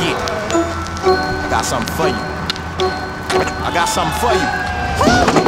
get. I got something for you. I got something for you.